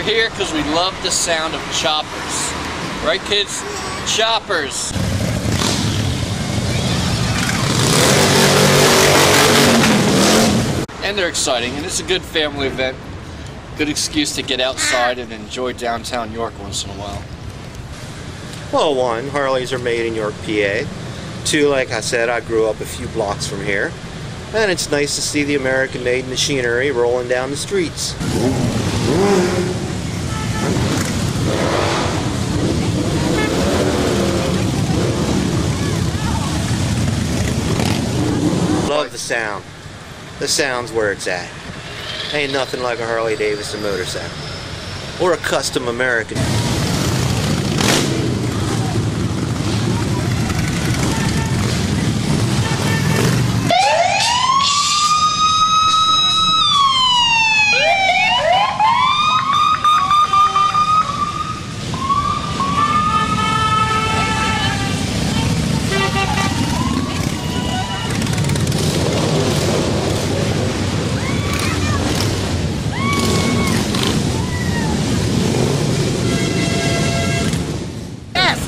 here because we love the sound of choppers. Right, kids? Choppers. And they're exciting, and it's a good family event. Good excuse to get outside and enjoy downtown York once in a while. Well, one, Harleys are made in York, PA. Two, like I said, I grew up a few blocks from here. And it's nice to see the American-made machinery rolling down the streets. Love the sound. The sound's where it's at. Ain't nothing like a Harley Davidson motorcycle. Or a custom American.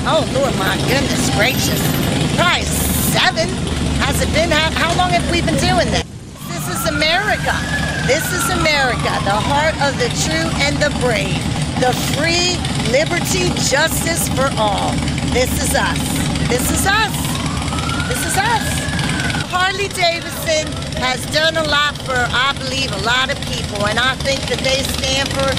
Oh, Lord, my goodness gracious. Probably seven. Has it been? How, how long have we been doing this? This is America. This is America, the heart of the true and the brave. The free, liberty, justice for all. This is us. This is us. This is us. Harley Davidson has done a lot for, I believe, a lot of people, and I think that they stand for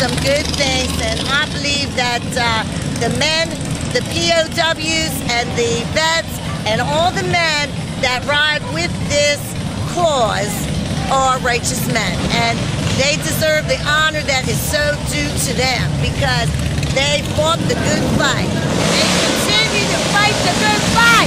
some good things. And I believe that uh, the men, the POWs, and the vets, and all the men that ride with this cause are righteous men, and they deserve the honor that is so due to them because they fought the good fight. They continue to fight the good fight.